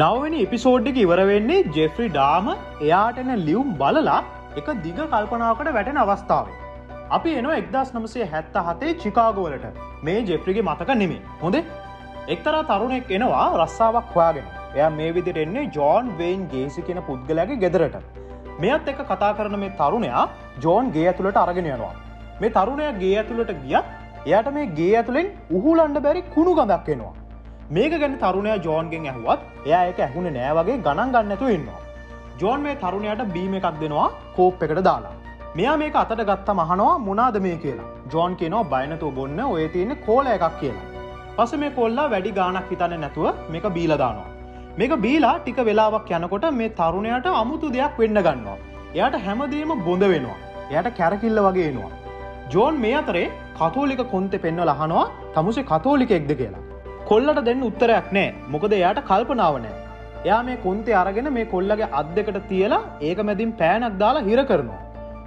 නවනි එපිසෝඩ්ඩි ඉවර වෙන්නේ ජෙෆ්‍රි ඩාම එයාටන ලියුම් බලලා එක දිග කල්පනාවකට වැටෙන අවස්ථාවේ. අපි එන එක්දස් නමසේ හැත්ත හතේ චිකාගෝලට මේ ජෙෆ්‍රිගේ මතක නෙමේ හොඳ? එක්තර තරුණෙක් එනවා රස්සාාවක් හොයාගෙන. එය මේ විදිට එන්නේ ජෝන් වේන් ගේසි කියෙන පුද්ගලයාගේ ගෙදරට. මෙත් එක කතා කරන මේ තරුණයා ජෝන් ගේ ඇතුළට අරගෙන යනවා. මේ තරුණය ගේ ඇතුළට ගියත් එයට මේ ගේ ඇතුළෙන් උහුලන්ඩ බැරි කුණු ගඳක් එනවා. මේක ගැන තරුණයා ජෝන්ගෙන් ඇහුවත් එයා එක ඇහුණ නෑ වගේ ගණන් ගන්නතු ඉන්නවා. ජෝන් මේ තරුණයට බීම එකක් දෙනවා කෝප් එකට දාලා. මෙයා මේක අතට ගත්ත මහනවා මුණනාද මේ කියලා ජෝන් කියනවා බයනතු බොන්න ඔය තියෙන කෝල එකක් කියලා. පස මේ කොල්ලා වැඩි ගානක් හිතන්න නැතුව මේක බීලදානවා. මේක බීලා ටික වෙලාවක් යනකොට මේ තරුණයට අමුතු දෙයක් වෙන්න ගන්නවා. එයට හැමදීම බොඳ වෙනවා. එයට කැරකිල්ල වගේ එනවා. ජෝන් මේ අතරේ කතෝලික කොන්තෙ පෙන්ව ලහනවා තමුසේ කතෝලිකෙක්ද කියලා. කොල්ලට දෙන්න උත්තරයක් නෑ. මොකද එයාට කල්පනාව නෑ. එයා මේ කොන්තේ අරගෙන මේ කොල්ලගේ අත් දෙකට තියලා ඒක මැදින් පෑනක් දාලා හිර කරනවා.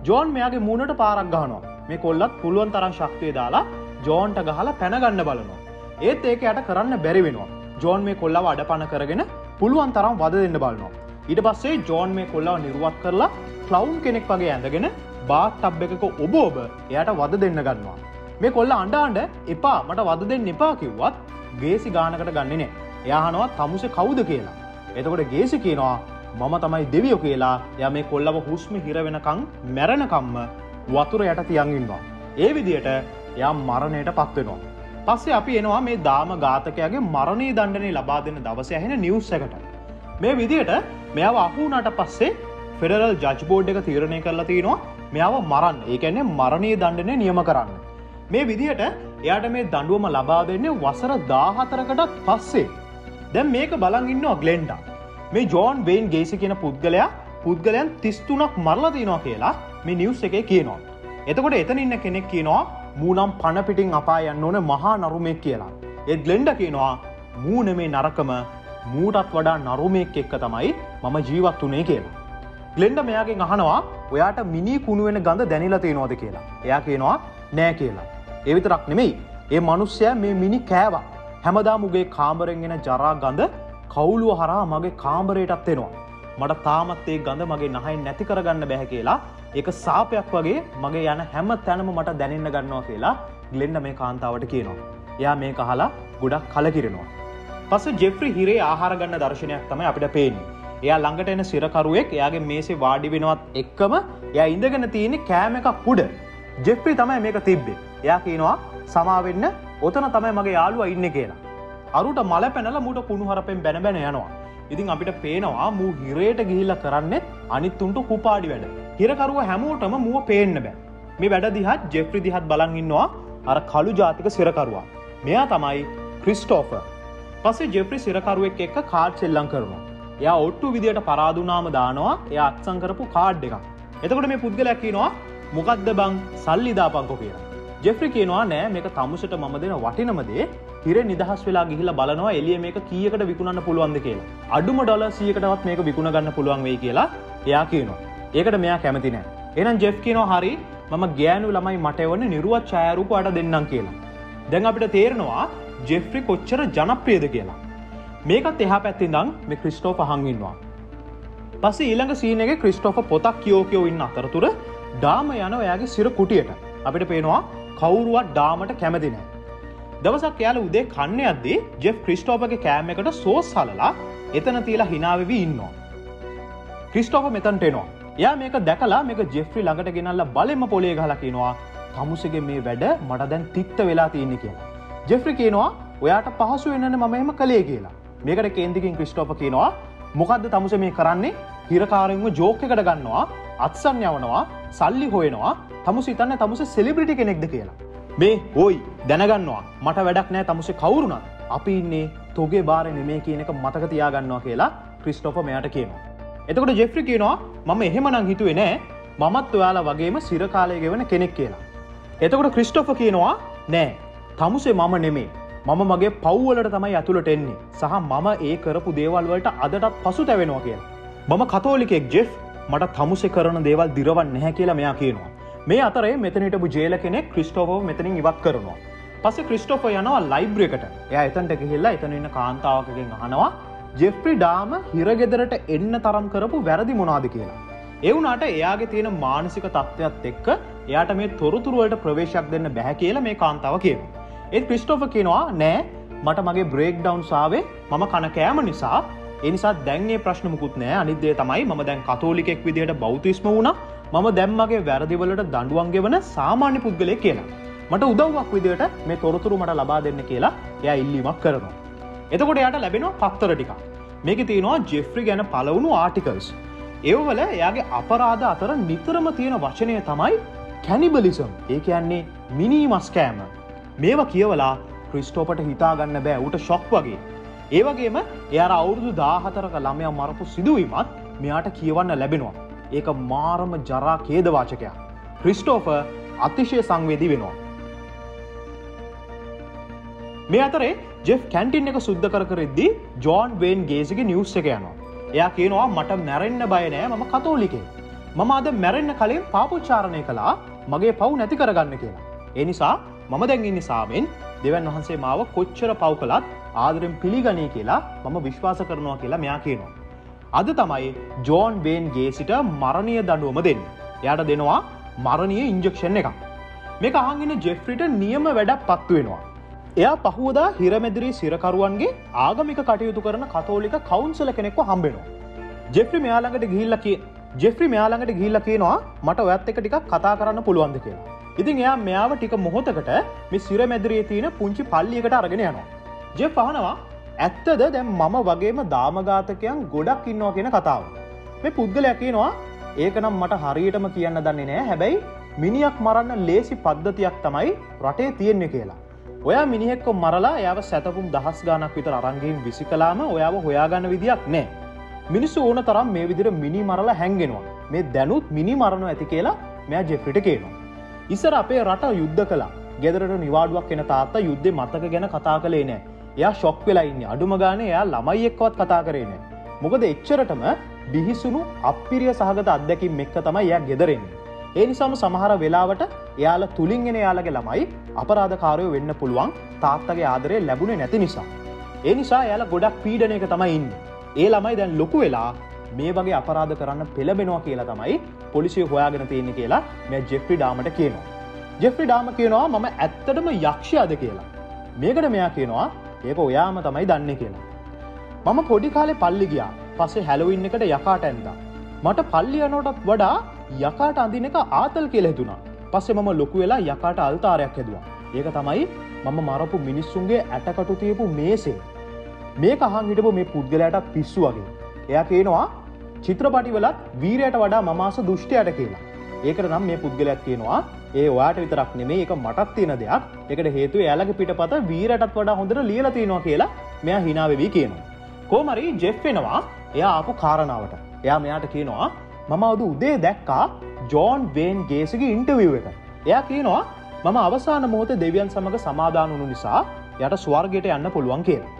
ජෝන් මෙයාගේ මූුණට පාරක් ගහනවා. මේ කොල්ලත් පුළුවන් තරම් ශක්තිය දාලා ජෝන්ට ගහලා පැනගන්න බලනවා. ඒත් ඒක යට කරන්න බැරි වෙනවා. ජෝන් මේ කොල්ලව අඩ පණ කරගෙන පුළුවන් තරම් වද දෙන්න බලනවා. ඊට පස්සේ ජෝන් මේ කොල්ලාව නිර්ුවත් කරලා කලවුන් කෙනෙක් වගේ ඇඳගෙන බාත් ටබ් එකක ඔබ ඔබ එයට වද දෙන්න ගන්නවා. මේ කොල්ල අන්ඩාන්ඩ එපා මට වද දෙන්න එපා කිව්වත් ගේසි ගානකට ගන්නේ නෑ. එයාහනවා තමුසේ කවුද කියලා? එතකොට ගේසි කියනවා මම තමයි දෙවියෝ කියලා. ය මේ කොල්ලව හුස්ම හිරවෙනකං මැරණකම්ම වතුර යට තියන්ගින්වා ඒ විදියට යම් මරණයට පත්වෙනවා පස්සේ අපි එනවා මේ දාම ගාතකයාගේ මරණී දණ්ඩනය ලබා දෙන්න දවස ඇහෙන නිවස් එකට. මේ විදියට මෙයාව අහුනට පස්සේ ෆෙඩරල් ජජ්බෝඩ් එක තීරණය කරලා තියෙනවා මෙයාව මරන්න. ඒකැන්නේ මරණී දණ්ඩනය නියම කරන්න. මේ විදිහට එයාට මේ දඩුවම ලබා දෙන්නේ වසර දාහතරකටත් පස්සේ. දැම් මේක බලඟඉන්නවා ගලෙන්ඩා. මේ ජෝන් වේන් ගේසි කියෙන පුද්ගලයා පුද්ගලයන් තිස්තුනක් මරලතිනවා කියලා මේ නිවස් එකේ කියනවා. එතකොට එතන ඉන්න කෙනෙක් කියනවා මූනම් පණපිටිං අපා යන්න ඕන මහා නරුමෙක් කියලා. එත් ගලෙන්ඩ කියනවා මූන මේ නරකම මූටත් වඩා නරුමෙක් එක්ක තමයි මම ජීවත් වනේ කියලා. ගලෙන්ඩ මෙයාගේ අහනවා ඔයාට මිනි කුණුවෙන ගඳ දැනිලතේ නොද කියලා. එයා කියනවා නෑ කියලා. එවිතරක් නෙමෙයි ඒ මනුස්්‍යය මේ මිනි කෑවා හැමදා මුගේ කාමරෙන්ගෙන ජරා ගඳ කවුලුව හරා මගේ කාම්බරයටත් එෙනවා. මට තාමත්තේ ගඳ මගේ නහයි නැති කරගන්න බැහැ කියලා එක සාපයක් වගේ මගේ යන හැම තැනම මට දැනන්න ගන්නවා කියලා ගලෙන්ඩ මේ කාන්තාවට කියනවා. යා මේ කහලා ගොඩක් කලකිරෙනවා. පස ජෙෆ්‍රි හිරේ ආහාරගන්න දර්ශනයක් තමයි අපිට පේන්නේ. එයා ළඟට එන සිරකරුවෙක් එයාගේ මේසේ වාඩි වෙනවත් එක්කම එය ඉඳගෙන තියෙන කෑම එකක් පුඩ ජෙෆ්‍රි තමයි මේක තිබ්බේ එයා කියනවා සමාවෙන්න ඔතන තමයි මගේ යාළුව ඉන්න කියලා. අරුට මල පැනල මුට කුණුහරපෙන් බැනබැන යනවා. ඉතින් අපිට පේනවා මූ හිරේට ගිහිල්ල කරන්නෙත් අනිත්තුන්ට කුපාඩි වැඩ. හිරකරුව හැමෝටම මුව පේන්න බෑ. මේ වැඩ දිහත් ජෙප්‍රි දිහත් බලන්ඉන්නවා අර කළු ජාතික සිරකරුවා. මෙයා තමයි ක්‍රිස්ටෝෆ. පසේ ජෙප්‍රි සිරකරුවෙක් එක්ක කාඩ් සෙල්ලං කරනවා. එයා ඔට්ටු විදියට පරාදුනාම දානවා එය අත්සං කරපු කාඩ් එක. එතකොට මේ පුද්ගලැක්කිනවා මොකක්ද බං සල්ලිදාපංකො කියලා. ජෙෆ්‍රි කියනවා නෑ මේක තමුසට මම දෙන වටිනමදේ හිර නිදහස් වෙලා ගිහිල බලනවා එලිය මේක කියකට විකුණන්න පුළුවන්ද කියලා. අඩුම ඩොල සියකටවත් මේක විකුණ ගන්න පුළුවන් වෙයි කියලා එයා කියනවා. ඒකට මෙයා කැමති නෑ. එනම් ජෙෆ් කියනවා හරි මම ගෑනු ළමයි මටවන නිරුවත් ඡායරූප අට දෙන්නම් කියලා. දැන් අපිට තේරෙනවා ජෙෆ්‍රි කොච්චර ජනප්‍රියද කියලා. මේකත් එහා පැත්තිදං මේ ක්‍රිස්ටෝ පහංගින්නවා පස ඊළඟ සීනක ක්‍රිස්ටෝප පොතක් කියෝකයෝ ඉන්න අතරතුර ඩාම යන ඔයාගේ සිර කුටියට. අපිට පේනවා කවුරුවත් ඩාමට කැමතිනෑ. දවසක් යාල උදේ කන්න අද්දී ජෙෆ් ක්‍රිස්ටෝපගේ කෑම එකට සෝස් හලලා එතන තියලා හිනාවෙවී ඉන්නවා. ක්‍රිස්ටෝප මෙතන්ටෙනවා යා මේක දැකලා මේක ජෙෆ්‍රි ළඟට ගෙනල්ල බලෙම පොලේ ගලකිනවා තමුසගේ මේ වැඩ මට දැන් තිත්ත වෙලා තියන්නේ කියලා. ජෙෆ්‍රි කියනවා ඔයාට පහසු වෙන්නන මම එම කළේ කියලා මේකට කේන්දිකින් ක්‍රිස්ටෝප කියනවා මොකක්ද තමුස මේ කරන්නේ හිරකාරෙන්ම ජෝකකට ගන්නවා අත්සන් යවනවා සල්ලි හොයනවා තමු සිතන්න තමුස සෙලිබ්‍රිටි කෙනෙක්ද කියලා. මේ හෝයි දැනගන්නවා මට වැඩක් නෑ තමුස කවුරුණත් අපි ඉන්නේ තොගේ බාර නෙමේ කියන එක මතක තියාගන්නවා කියලා ක්‍රිස්ටෝප මෙයට කියනවා. එතකොට ජෙෆ්‍රි කියනවා මම එහෙමනං හිතුවේ නෑ මමත් ඔයාලා වගේම සිරකාලය ගෙවන කෙනෙක් කියලා. එතකොට ක්‍රිස්ටෝප කියනවා නෑ තමුසේ මම නෙමේ මම මගේ පව්වලට තමයි ඇතුළට එන්නේ සහ මම ඒ කරපු දේවල්වලට අදටත් පසු තැවෙනවා කියලා. මම කතෝලිකෙක් ජෙෆ් මට තමුසේ කරන දේවල් දිරවන් නැහැ කියලා මෙයා කියනවා. මේ අතරේ මෙතනටපු ජේල කෙනෙක් ක්‍රිස්ටෝපෝ මෙතනින් ඉවත් කරනවා. පස ක්‍රිස්ටෝප යනවා ලයිබ්‍රියකට එය එතන්ට ගහිල්ලා එතන ඉන්න කාන්තාවකගෙන් අහනවා ජෙෆ්‍රි ඩාම හිරගෙදරට එන්න තරම් කරපු වැරදි මොනාද කියලා. එවුනාට එයාගේ තියෙන මානසික තත්ත්වයක් එක්ක එයාට මේ තොරතුරුවලට ප්‍රවේශයක් දෙන්න බැහැ කියලා මේ කාන්තාව කියන. ඒත් ක්‍රිස්ටෝෆ කියනවා නෑ මට මගේ බ්‍රේක් ඩවන්් සාවේ මම කන කෑම නිසා එනිසා දැන්ගේ ප්‍රශ්නමුකුත් නෑ අනිදේ තමයි ම දැන් කතෝලිකෙක් විදියට බෞතිස්ම වුණ මම දැම්මගේ වැරදිවලට දඩුවන්ගේ වන සාමාන්‍ය පුද්ගලය කියලා. මට උදව්වක් විදියට මේ තොරතුරු මට ලබා දෙන්න කියලා එය ඉල්ලීමක් කරනවා. එතකොට යට ලැබෙනවා පත්තර ටික. මේක තියෙනවා ජෙෆ්‍රි ගැන පලවුණු ආටිකල්ස්. ඒවල එයාගේ අපරාධ අතර නිතරම තියෙන වචනය තමයි කැනිබලිසම් ඒ කියන්නේ මිනී මස්කෑම. මේවා කියවලා ක්‍රිස්ටෝපට හිතාගන්න බෑ ඌට ශොක් වගේ. ඒවගේම එයාර අවුරුදු දාහතරක ළමය මරපු සිදුවීමත් මෙයාට කියවන්න ලැබෙනවා. ඒක මාරම ජරා කේදවාචකයක්. ක්‍රිස්ටෝෆ අතිශය සංවේදී වෙනවා. මේ අතරේ ජෙෆ් කැන්ටින් එක සුද්ධ කර කරෙද්දි ජෝන් වේන් ගේසිගේ නිවස් එක යනවා. එයා කියනවා මට මැරෙන්න්න බයනෑ මම කතෝලිකේ. මම අද මැරෙන්න්න කලින් පාපුච්චාරණය කලා මගේ පව් නැති කරගන්න කියලා. එනිසා මම දැන්ගන්න සාමෙන් දෙවන් වහන්සේ මාව කොච්චර පව් කළත් ආදරෙන් පිළිගනී කියලා මම විශ්වාස කරනවා කියලා මෙයා කියනවා. අද තමයි ජෝන් බේන් ගේ සිට මරණය දඩුවම දෙන්න. යට දෙනවා මරණය ඉන්ජෙක්ෂන් එක. මේ අහගෙන ජෙෆ්‍රිට නියම වැඩක් පත්තු වෙනවා. එයා පහුවදා හිරමැදිරී සිරකරුවන්ගේ ආගමික කටයුතු කරන කතෝලික කවුන්සල කෙනෙක්ව හම්බෙනවා. ජෙෆ්‍රි මෙයාළඟට ගිහිල්ල කිය ජෙෆ්‍රි මෙයාළඟට ගිල්ල කියනවා මට ඔයත් එක ටිකක් කතා කරන්න පුළුවන්ද කියලා. ඉතින් එයා මෙයාව ටික මොහොතකට මේ සිර මැදිරේ තියෙන පුංචි පල්ලියකට අරගෙන යනවා. ජෙ පහනවා ඇත්තද දැම් මම වගේම දාමඝාතකයන් ගොඩක් ඉන්නවා කියෙන කතාව. මේ පුද්ගල ඇකිනවා ඒකනම් මට හරියටම කියන්න දන්නේ නෑ හැබැයි මිනිියක් මරන්න ලේසි පද්ධතියක් තමයි රටේ තියෙන්නේ කියලා. ඔයා මිනිහෙක්කො මරලා යාව සැතපුම් දහස් ගානක් විතර අරංගීම් විසි කලාම ඔයාව හොයාගන්න විදියක් නෑ. මිනිස්සු ඕන තරම් මේ විදිර මිනි මරලා හැන්ගෙනවා මේ දැනුත් මිනි මරණු ඇති කියලා මෙයා ජෙෆ්‍රිට කියනවා. ඉසර අපේ රට යුද්ධ කලා ගෙදරට නිවාඩුවක් එන තාත්තා යුද්ධ මතක ගැන කතා කළේ නෑ එයා ශොක් වෙලාඉන්න අඩුම ගාන එයා ළමයි එක්වත් කතා කරේ නෑ. මොකද එච්චරටම බිහිසුණු අපිරිය සහගත අත්දැකින් මෙක්ක තමයි එයා ගෙදරෙන්නේ. ඒ නිසාම සමහර වෙලාවට එයාල තුළින්ගෙන යාලගේ ළමයි අපරාධකාරයෝ වෙන්න පුළුවන් තාත්තගේ ආදරය ලැබුණේ නැති නිසා. ඒ නිසා යාල ගොඩක් පීඩනයක තමයි ඉන්න. ඒ ළමයි දැන් ලොකු වෙලා මේ වගේ අපරාධ කරන්න පෙළබෙනවා කියලා තමයි පොලිසිය හොයාගෙන තියෙන කියලා මේ ජෙෆ්‍රි ඩාමට කියනවා. ජෙෆ්‍රි ඩාම කියනවා මම ඇත්තටම යක්ෂයාද කියලා. මේකට මෙයා කියනවා ඒක ඔයාම තමයි දන්න කියලා. මම පොඩි කාලේ පල්ලි ගියා පස්සේ හැලවින්න එකට යකාට ඇන්දා. මට පල්ලි යනෝටත් වඩා යකාට අඳින එක ආතල් කියල හිතුනා පස්සේ මම ලොකු වෙලා යකාට අල්තාරයක් හැදවා. ඒක තමයි මම මරපු මිනිස්සුන්ගේ ඇටකටු තියපු මේසේ. මේ කහන් හිටපු මේ පුද්ගලයටත් පිස්සු වගේ. එය කියනවා චිත්‍රපටිවලත් වීරයට වඩා මමාස දෘෂ්ටයට කියලා. ඒකට නම් මේ පුද්ගලයක් කියනවා ඒ වාට විතරක් නෙමේ එක මටත් තියෙන දෙයක් එකට හේතු යාලගේ පිට පත වීරටත් වඩා හොඳට ලියල තියෙනවා කියලා මෙයා හිනාවෙවී කියනවා. කෝමරි ජෙෆ්වෙනවා එයා ආපු කාරණාවට එයා මෙයාට කියනවා මම අද උදේ දැක්කා ජෝන් වේන් ගේසිගේ ඉන්ටවිව් එක. එයා කියනවා මම අවසාන මොහොත දෙවියන් සමඟ සමාධානුණු නිසා යට ස්වර්ගයට යන්න පුළුවන් කියලා.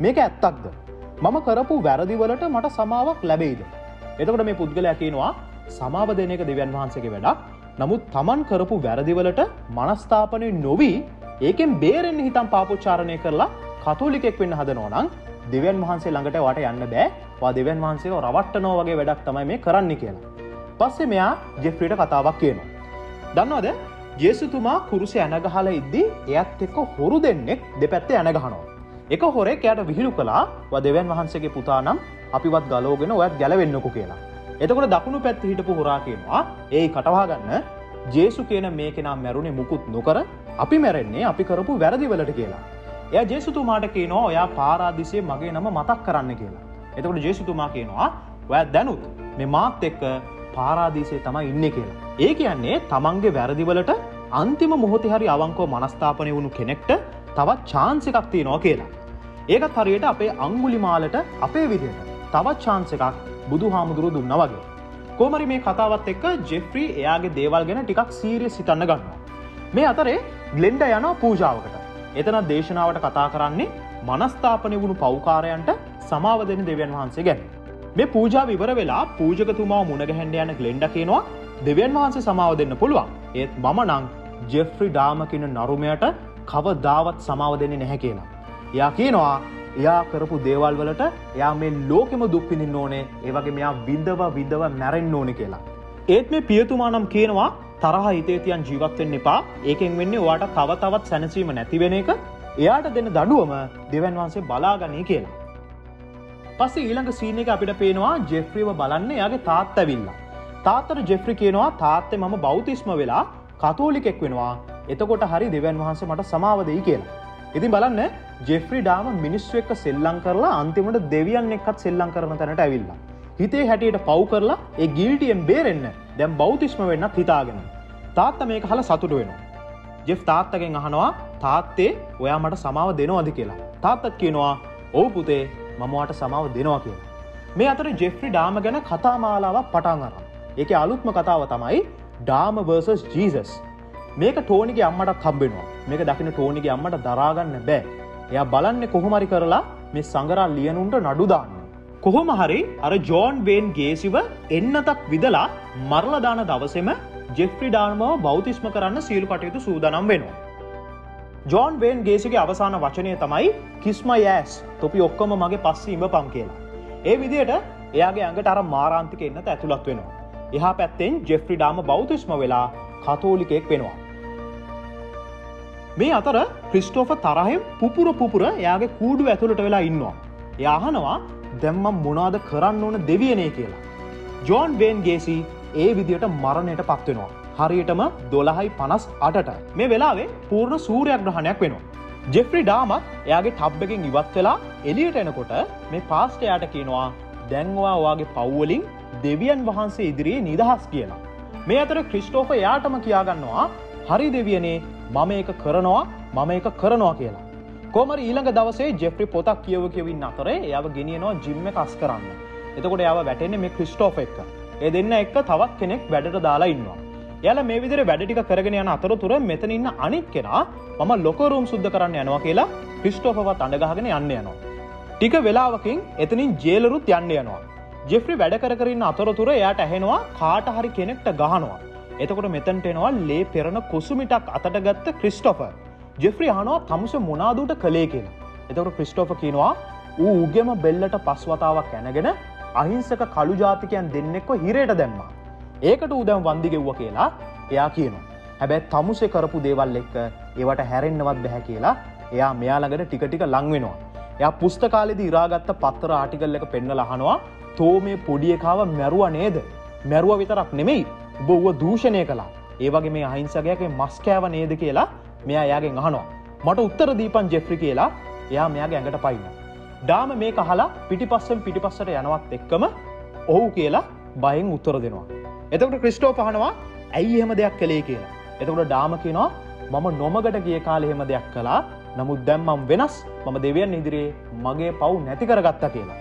මේක ඇත්තක්ද. මම කරපු වැරදිවලට මට සමාවක් ලැබෙයිද. එතකට මේ පුද්ගලයා කියනවා සමාව දෙන එක දෙවන් වහන්සගේ වැඩක් නමුත් තමන් කරපු වැරදිවලට මනස්ථාපනය නොවී ඒකෙන් බේරෙන් හිතම් පාපුච්චාරණය කරලා කතුලිකෙක් වෙන්න හදනෝනං දෙවන් වහන්සේ ළඟට වට යන්න බෑ වා දෙවන් වහන්සේ රවට්ටනෝ වගේ වැඩක් තමයි මේ කරන්න කියලා. පස්සේ මෙයා ජෙෆ්‍රීට කතාවක් කියනවා. දන්නවද ජේසුතුමා කුරුස ඇනගහල ඉද්දි එයත් එක්ක හොරු දෙන්නෙක් දෙපැත්තේ ඇනගහනවා. එක හොරෙක් යට විහිළු කලා ව දෙවන් වහන්සේගේ පුතානම් අපිවත් ගලෝගෙන ඔයත් ගැලවෙන්නකු කියලා. එතකොට දකුණු පැත්ත හිටපු හොරා කියනවා ඒ කටවාගන්න ජේසු කියන මේ කෙනා මැරුණේ මුකුත් නොකර අපි මැරෙන්නේ අපි කරපු වැරදිවලට කියලා. එය ජේසුතුමාට කියනවා ඔයා පාරාදිසේ මගේ නම මතක් කරන්න කියලා. එතකොට ජේසුතුමා කියනවා ඔය දැනුත් මෙ මාත් එක්ක පාරාදීසේ තමයි ඉන්න කියලා. ඒ කියන්නේ තමන්ගේ වැරදිවලට අන්තිම මොහොති හරි අවංකෝ මනස්ථාපනය වුණු කෙනෙක්ට තවත් චාන්සිකක් තියනවා කියලා. ඒකත් හරියට අපේ අංගුලි මාලට අපේ විදියට තවත් චාන්ස එකක් බුදු හාමුදුරු දුන්න වගේ. කෝමරි මේ කතාවත් එක්ක ජෙෆ්‍රී එයාගේ දේවල් ගැන ටිකක් සීරිය සිතන්න ගන්නවා. මේ අතරේ ග්ලෙන්ඩ යන පූජාවකට. එතන දේශනාවට කතා කරන්නේ මනස්ථාපනය වුණු පෞකාරයන්ට සමාව දෙන දෙවන් වහන්සේ ගැන. මේ පූජා විවර වෙලා පූජකතුමා මුණගැහැන්ඩ යන ගලෙන්ඩ කියනවා දෙවන් වහන්සේ සමාව දෙන්න පුළුවන් ඒත් මම නං ජෙෆ්‍රි ඩාමකින නරුමයට කව දාවත් සමාව දෙන්නේ නැහැ කියලා. යා කියනවා එයා කරපු දේවල් වලට එයා මේ ලෝකෙම දුක්විඳින්න ඕනේ ඒවගේ මෙයා විඳව විදව මැරෙන්න්න ඕන කියලා. ඒත් මේ පියතුමා නම් කියනවා තරහ හිතේතියන් ජීවත්වෙන්න එපා ඒකෙන් වෙන්නේ වාට තව තවත් සැනසීම නැතිවෙන එක එයාට දෙන්න දඩුවම දෙවන් වහන්සේ බලාගනී කියලා. පස්සේ ඊළඟ සීන එක අපිට පේනවා ජෙෆ්‍රීව බලන්න යාගේ තාත් ඇවිල්ලා. තාත්තර ජෙෆ්‍රි කියනවා තාත්තේ මම බෞතිස්ම වෙලා කතෝලිකෙක් වෙනවා එතකොට හරි දෙවන් වහන්සේ මට සමාවදයි කියලා. ඉතින් බලන්න ජෙෆ්‍රි ඩාම මිනිස්සු එක්ක සෙල්ලං කරලා අන්තිමට දෙවියන් එක්කත් සෙල්ලං කරන තැනට ඇවිල්ලා. හිතේ හැටියට පව් කරලා ඒ ගිල්ටියෙන් බේරෙන්න දැම් බෞතිස්ම වෙන්නත් හිතාගෙන. තාත්ත මේක හල සතුට වෙනවා. ජෙෆ් තාත්තගෙන් අහනවා තාත්තේ ඔයා මට සමාව දෙනවාද කියලා. තාත්තත් කියනවා ඕ පුතේ මමවාට සමාව දෙනවා කියලා. මේ අතර ජෙෆ්‍රි ඩාම ගැන කතාමාලාවක් පටන් අරම්. ඒක අලුත්ම කතාව තමයි ඩාම වර්සස් ජීසස්. මේක ටෝනිගේ අම්මටත් හම්බෙනවා මේක දකින ටෝනිගේ අම්මට දරාගන්න බෑ. එයා බලන්න කොහොමරි කරලා මේ සංගරා ලියනුන්ට නඩුදාන්න. කොහොම හරි අර ජෝන් වේන් ගේසිව එන්නතක් විදලා මරලදාන දවසෙම ජෙෆ්‍රි ඩාර්මව බෞතිස්ම කරන්න සියලු කටයුතු සූදනම් වෙනවා. ජෝන් වේන් ගේසිගේ අවසාන වචනය තමයි කිස්ම යෑස් තොපි ඔක්කොම මගේ පස්ස ඉඹ පම් කියලා. ඒ විදියට එයාගේ ඇඟට අර මාරාන්තික එන්නත ඇතුළත් වෙනවා. එහා පැත්තෙන් ජෙෆ්‍රි ඩාම බෞතිස්ම වෙලා කතෝලිකෙක් වෙනවා. මේ අතර ක්‍රිස්ටෝෆ තරහෙම් පුපුර පුපුර එයාගේ කූඩු ඇතුළට වෙලා ඉන්නවා. යාහනවා දැම්මම් මොනාද කරන්න ඕන දෙවියනේ කියලා. ජෝන් වේන් ගේසි ඒ විදියට මරණයට පත්වෙනවා. හරියටම දොළහයි පනස් අටට මේ වෙලාවේ පූර්ණ සූරයක් ග්‍රහණයක් වෙනවා. ජෙෆ්‍රි ඩාමත් එයාගේ ටබ් එකෙන් ඉවත් වෙලා එලියට එනකොට මේ පාස්ටයාට කියනවා දැන්වා ඔයාගේ පව්වලින් දෙවියන් වහන්සේ ඉදිරියේ නිදහස් කියලා. මේ අතර ක්‍රිස්ටෝප යාටම කියාගන්නවා හරි දෙවියනේ මම එක කරනවා මම එක කරනවා කියලා. කොමර ඊළඟ දවසේ ජෙප්‍රි පොතක් කියව කියවින් අතරේ එයාව ගෙනියනවා ජිම්ම කස් කරන්න. එතකොට යාව වැටෙන්නේ මේ ක්‍රිස්ටෝෆ එක්ක. ඒ දෙන්න එක්ක තවත් කෙනෙක් වැඩට දාලා ඉන්නවා. යාල මේ විදිර වැඩටික කරගෙන යන අතරතුර මෙතන ඉන්න අනිත් කෙනා මම ලොකරුම් සුද්ධ කරන්න යනවා කියලා ක්‍රිස්ටෝපවත් අඩගහගෙන යන්න යනවා. ටික වෙලාවකින් එතනින් ජේලරුත් යන්න යනවා. ජෙෆ්‍රි වැඩ කරන්න අතරතුර එයාට ඇහෙනවා කාට හරි කෙනෙක්ට ගහනවා. එතකොට මෙතන්ට එනවා ලේ පෙරණ කුසුමිටක් අතට ගත්ත ක්‍රිස්ටොෆ. ජෙෆ්‍රි හනවා තමුස මොනාදුට කළේ කියලා. එතකට ක්‍රිස්ටෝෆ කියනවා ඌ උගෙම බෙල්ලට පස්වතාවක් ඇනගෙන අහිංසක කළු ජාතිකයන් දෙන්නෙක්ව හිරයට දැම්මා. ඒකට උදැම් වන්දිගෙව්ව කියලා එයා කියනවා. හැබැයි තමුසේ කරපු දේවල් එක්ක ඒවට හැරෙන්න්නවත් බැහැ කියලා එයා මෙයාළඟට ටිකටික ලංවෙනවා. එයා පුස්තකාලෙද ඉරාගත්ත පත්තර ආටිකල් එක පෙන්න ලහනවා තෝ මේ පොඩියකාව මැරුව නේද මැරුව විතරක් නෙමෙයි ඔබ ව දූෂණය කලා ඒවගේ මේ අහිංසගයක මස්කෑව නේද කියලා මෙයා යාගෙන් අහනවා මට උත්තර දීපන් ජෙෆ්‍රි කියලා එයා මෙයාගේ ඇඟට පයින්න. ඩාම මේ කහලා පිටිපස්සෙන් පිටිපස්සට යනවත් එක්කම ඔහු කියලා බයෙන් උත්තර දෙනවා. එතකට ක්‍රිස්ටෝ පහනවා ඇයි එහෙම දෙයක් කළේ කියලා. එතකට ඩාම කියනවා මම නොමගට ගිය කාල එහෙම දෙයක් කලා නමුත් දැම්මම් වෙනස් මම දෙවියන් ඉදිරියේ මගේ පව් නැති කරගත්තා කියලා.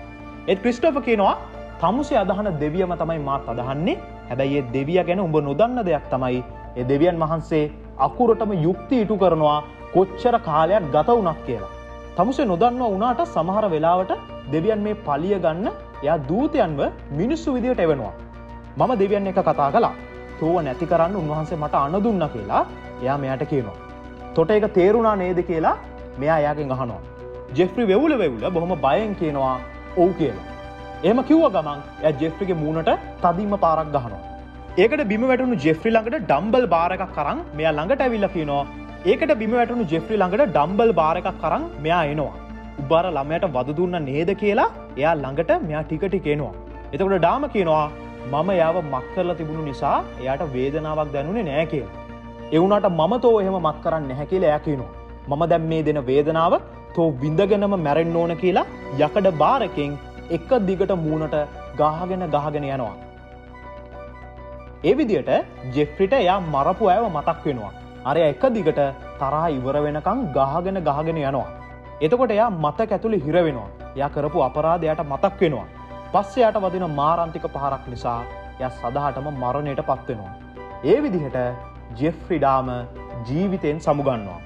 එත් ක්‍රිස්ටෝප කියනවා තමුසේ අදහන දෙවියම තමයි මාත් අදහන්නේ හැබැයි ඒ දෙවිය ගැන උඹ නොදන්න දෙයක් තමයි ඒ දෙවියන් වහන්සේ අකුරටම යුක්ති ඉටු කරනවා කොච්චර කාලයක් ගත වනක් කියලා. තමුසේ නොදන්න වනාට සමහර වෙලාවට දෙවියන් මේ පලිය ගන්න යා දූතයන්ව මිනිස්සු විදියට එවෙනවා. මම දෙවියන් එක කතා කලා තෝව නැති කරන්න උන්වහන්සේ මට අනදුන්න කියලා එයා මෙයට කියනවා. තොට එක තේරුණා නේද කියලා මෙයා යාගෙන් අහනවා. ජෙෆ්‍රි වෙවුල වෙවුල බොහොම බයෙන් කියනවා ඔවු කියලා. එම කිව්ව ගමන් ඇ ජෙෆ්‍රිගේ මූුණට තදීම පාරක් ගහනවා. ඒකට බිම වැටුණු ජෙෆ්‍රි ළඟට ඩම්බල් බාරකක් කරන්න මෙයා ළඟට ඇවිල්ල කියනවා ඒකට බිම වැටුණු ජෙෆ්‍රි ළඟට ඩම්බල් බාරකක් කරන්න මෙයා එනවා. උබාර ළමයට වදදුන්න නේද කියලා එයා ළඟට මෙයා ටිකටි කෙනවා. එතකොට ඩාම කියනවා මම යාව මක්කරල තිබුණු නිසා එයාට වේදනාවක් දැනුනේ නෑ කිය. එවුනට මම තෝ එහෙම මක් කරන්න නැහැ කියලා එයා කියනවා. මම දැම් මේ දෙන වේදනාව තෝ විඳගෙනම මැරෙන් ඕන කියලා යකඩ බාරකින් එක දිගට මූුණට ගාහගෙන ගහගෙන යනවා. ඒ විදියට ජෙෆ්‍රිට එයා මරපු ඇව මතක් වෙනවා. අරය එක දිගට තරහ ඉවර වෙනකං ගහගෙන ගහගෙන යනවා. එතකොට එයා මතක ඇතුළි හිරවෙනවා. ය කරපු අපරාධයට මතක් වෙනවා. පස්සෙයට වදින මාරන්තික පහරක් නිසා ය සදහටම මරණයට පත්වෙනවා. ඒ විදිහට ජෙෆ්‍රිඩාම ජීවිතයෙන් සමුගන්නවා.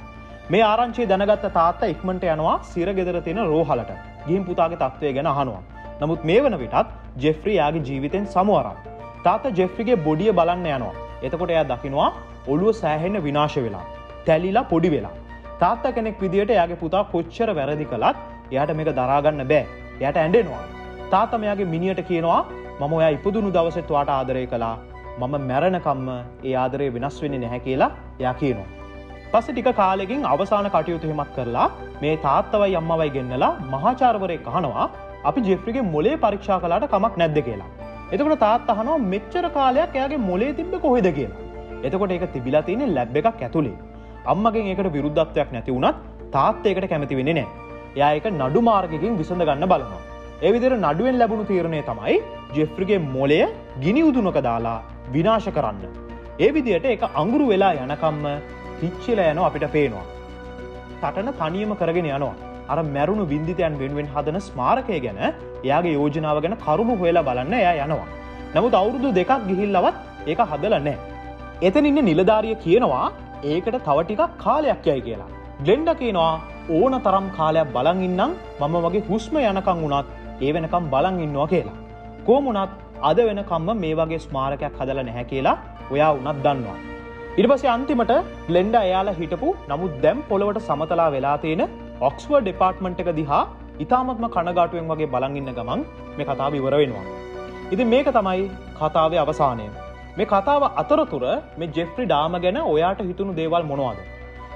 මේ ආරංචි දැනගත්ත තාත්ත ඉක්මට යනවා සිර ගෙදර තියෙන රෝහලට ගිහිම් පුතාගේ තත්වය ගැන අහනවා. නමුත් මේ වන විටත් ජෙෆ්‍රියාගේ ජීවිතෙන් සමුවරම්. තාත ජෙෆ්‍රිගේ බොඩිය බලන්න යනවා. එතකොට එයා දකිනවා ඔළුව සෑහෙන්න විනාශ වෙලා. තැලිලා පොඩි වෙලා. තාත්ත කෙනෙක් විදිට යාගේ පුතා කොච්චර වැරදි කළත් එයාට මේක දරාගන්න බෑ යට ඇඩෙනවා තාතමයාගේ මිනිට කියනවා මම ඔයා ඉපදුණු දවසෙත් වාට ආදරය කලා මම මැරණකම්ම ඒ ආදරය වෙනස් වෙන්නේ නැහැ කියලා යා කියනවා. පස්ස ටික කාලෙකින් අවසාන කටයුතු හෙමත් කරලා මේ තාත්තවයි අම්මවයි ගෙන්නලා මහාචාරවරය කහනවා අපි ජෙෆ්‍රිගේ මොලේ පරීක්ෂා කලාට කමක් නැද්ද කියලා. එතකට තාත් අහනවා මෙච්චර කාලයක් එයාගේ මොලේ තිබ්බ කොහෙද කියලා. එතකොට ඒක තිබිලා තියෙන ලැබ් එකක් ඇතුළේ. අම්මගෙන් ඒකට විරුද්ධත්වයක් නැති වුණත් තාත් ඒකට කැමති වෙන්නේ නෑ. එයා එක නඩු මාර්ගකින් විසඳ ගන්න බලනවා. එවිදිර නඩුවෙන් ලැබුණු තීරණය තමයි ජෙෆ්‍රිගේ මොලය ගිනි උදුනක දාලා විනාශ කරන්න. ඒ විදියට එක අංගුරු වෙලා යනකම්ම පිච්චිල යන අපිට පේනවා. තටන තනියම කරගෙන යනවා. අර මැරුණු විින්දිතයන් වෙනුවෙන් හදන ස්මාරකය ගැන එයාගේ යෝජනාව ගැන කරුණු හොයලා බලන්න එයා යනවා. නමුත් අවුරුදු දෙකක් ගිහිල්ලවත් ඒක හදල නෑ. එතන ඉන්න නිලධාරිය කියනවා ඒකට තවටිකක් කාලයක් යයි කියලා. ග්ලෙන්ඩ කියනවා ඕන තරම් කාලයක් බලන් ඉන්නම් මම වගේ හුස්ම යනකං වුණත් ඒ වෙනකම් බලන් ඉන්නවා කියලා. කෝමුණත් අද වෙනකම්ම මේ වගේ ස්මාරකයක් හදල නැහැ කියලා ඔයා උනත් දන්නවා. ඉරිපසේ අන්තිමට ලෙන්ඩ එයාලා හිටපු නමුත් දැම් පොළොවට සමතලා වෙලා තියෙන ඔක්ස්වර් ඩෙපාර්ට්මන්ට් එක දිහා ඉතාමත්ම කණගාටුවෙන් වගේ බලංඉන්න ගමන් මේ කතාව ඉවර වෙනවා. ඉති මේක තමයි කතාවේ අවසානය. මේ කතාව අතරතුර මේ ජෙෆ්‍රි ඩාම ගැන ඔයාට හිතුණු දේවල් මොනවාද.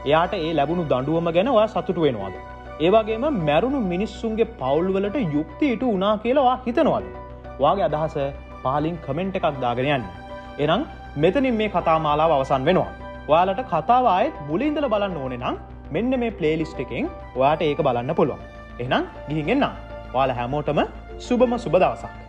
එයාට ඒ ලැබුණු දඩුවම ගැන ඔයා සතුට වෙනවාද. ඒවගේම මැරුණු මිනිස්සුන්ගේ පවුල්වලට යුක්ති ඉටු උනා කියලාවා හිතනවද. වාගේ අදහස පාලින් කමෙන්ට් එකක් දාගෙන යන්න. එනම් මෙතනින් මේ කතා මාලාව අවසන් වෙනවා. ඔයාලට කතාවායත් බුලින්දල බලන්න ඕනෙ නම් මෙන්න මේ ප්ලේලිස්ට එකෙන් ඔයාට ඒක බලන්න පුළුවන්. එනම් ගිහිගෙන්න්නම්. වාල හැමෝටම සුබම සුබ දවසක්.